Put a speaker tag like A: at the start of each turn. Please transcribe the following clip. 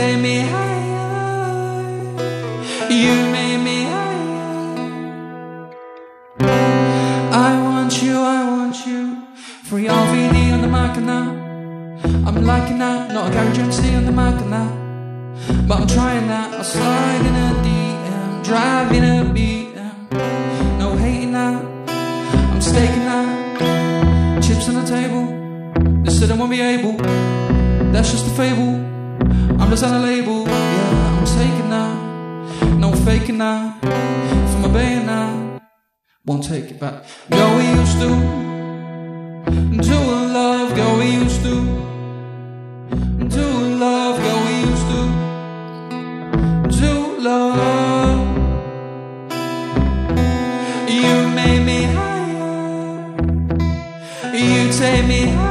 A: take me higher. You made me higher. I want you, I want you. Free RVD on the market now. I'm liking that, not a Jones on the market now. But I'm trying that. I'm sliding a DM, driving a BM. No hating that. I'm staking that. Chips on the table. They said I won't be able. That's just a fable just on a label, yeah, I'm taking that, No faking that. from a band, now. Won't take it back. Girl, we used to do a love, girl, we used to do a love, girl, we used to do love. You made me higher, you take me higher.